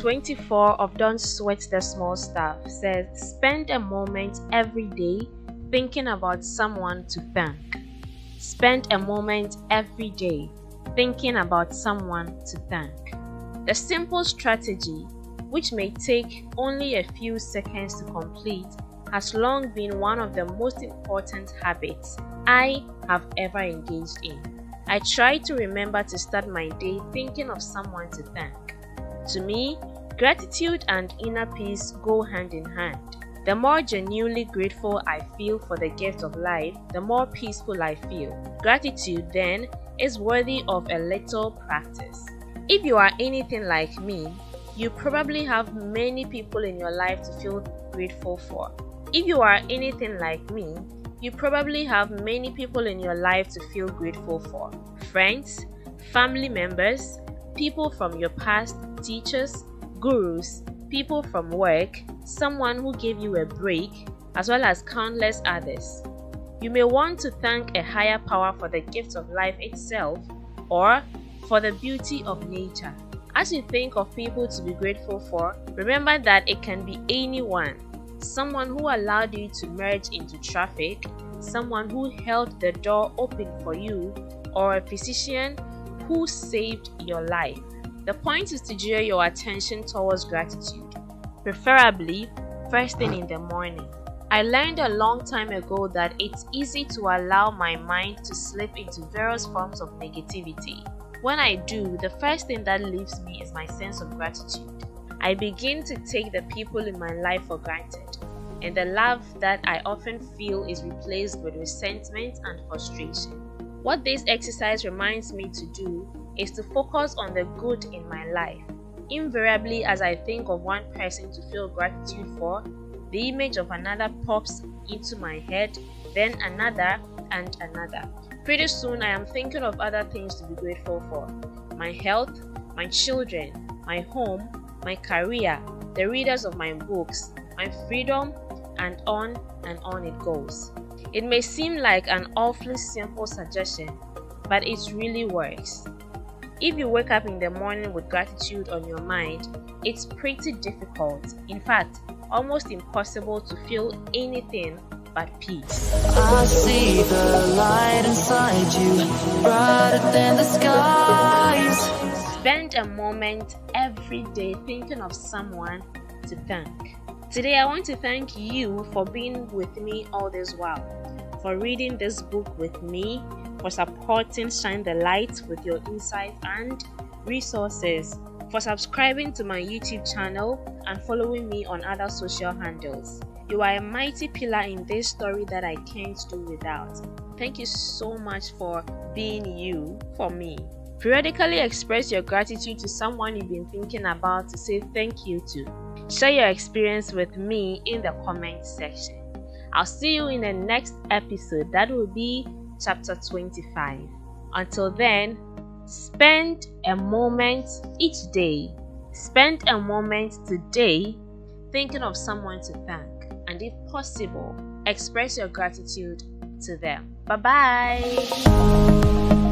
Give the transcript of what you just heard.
24 of Don't Sweat the Small Stuff says spend a moment every day thinking about someone to thank. Spend a moment every day thinking about someone to thank. The simple strategy, which may take only a few seconds to complete, has long been one of the most important habits I have ever engaged in. I try to remember to start my day thinking of someone to thank. To me, gratitude and inner peace go hand in hand. The more genuinely grateful I feel for the gift of life, the more peaceful I feel. Gratitude, then, is worthy of a little practice. If you are anything like me, you probably have many people in your life to feel grateful for. If you are anything like me, you probably have many people in your life to feel grateful for friends, family members, people from your past, teachers, gurus, people from work, someone who gave you a break, as well as countless others. You may want to thank a higher power for the gift of life itself or for the beauty of nature. As you think of people to be grateful for, remember that it can be anyone someone who allowed you to merge into traffic, someone who held the door open for you, or a physician who saved your life. The point is to gear your attention towards gratitude, preferably first thing in the morning. I learned a long time ago that it's easy to allow my mind to slip into various forms of negativity. When I do, the first thing that leaves me is my sense of gratitude. I begin to take the people in my life for granted, and the love that I often feel is replaced with resentment and frustration. What this exercise reminds me to do is to focus on the good in my life. Invariably, as I think of one person to feel gratitude for, the image of another pops into my head, then another and another. Pretty soon, I am thinking of other things to be grateful for my health, my children, my home, my career, the readers of my books, my freedom, and on and on it goes. It may seem like an awfully simple suggestion, but it really works. If you wake up in the morning with gratitude on your mind, it's pretty difficult, in fact, almost impossible to feel anything but peace. I see the light inside you, brighter than the skies. Spend a moment every day thinking of someone to thank. Today, I want to thank you for being with me all this while, for reading this book with me, for supporting Shine the Light with your insights and resources, for subscribing to my YouTube channel and following me on other social handles. You are a mighty pillar in this story that I can't do without. Thank you so much for being you for me. Periodically express your gratitude to someone you've been thinking about to say thank you to. Share your experience with me in the comment section. I'll see you in the next episode. That will be chapter 25. Until then, spend a moment each day. Spend a moment today thinking of someone to thank, and if possible, express your gratitude to them. Bye bye.